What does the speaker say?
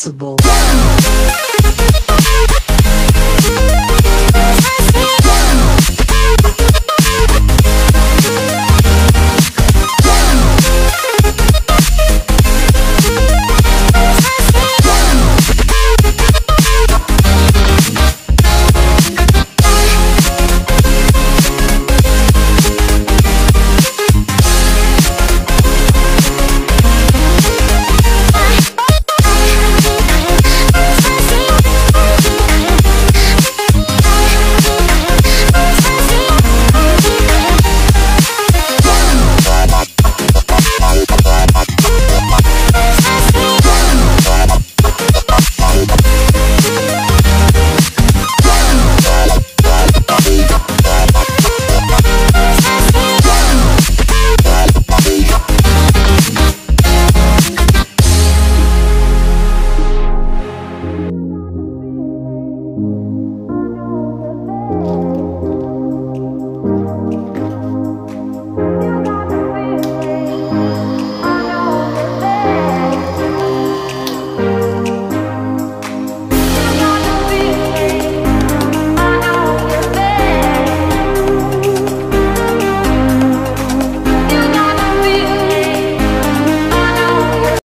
sensible.